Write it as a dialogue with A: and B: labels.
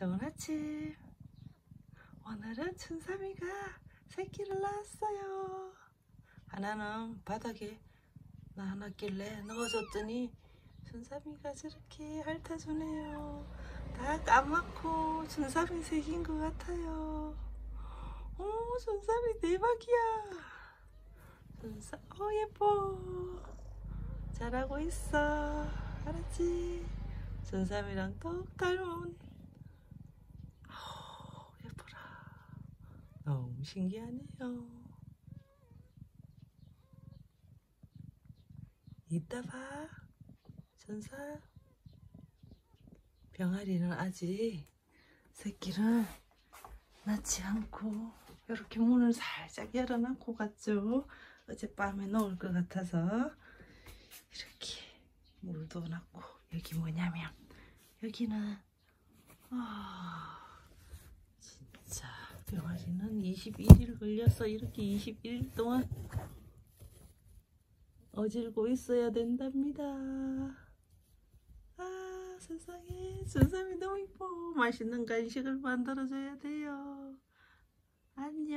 A: 좋은 아침. 오늘은 춘삼이가 새끼를 낳았어요. 하나는 바닥에 나눴길래 넣어줬더니 춘삼이가 저렇게 핥아주네요. 다 까맣고 춘삼이 새긴 것 같아요. 오, 춘삼이 대박이야. 춘삼, 어 예뻐. 잘하고 있어. 알았지? 춘삼이랑 똑 닮은. 어, 예뻐라. 너무 신기하네요. 이따 봐. 천사. 병아리는 아직 새끼를 낳지 않고 이렇게 문을 살짝 열어놓고 갔죠. 어젯밤에 넣을 것 같아서 이렇게 물도 넣고 여기 뭐냐면 여기는 아 병아리는 21일 걸려서 이렇게 21일 동안 어질고 있어야 된답니다. 아 세상에 준삼이 너무 이뻐 맛있는 간식을 만들어줘야 돼요. 안녕.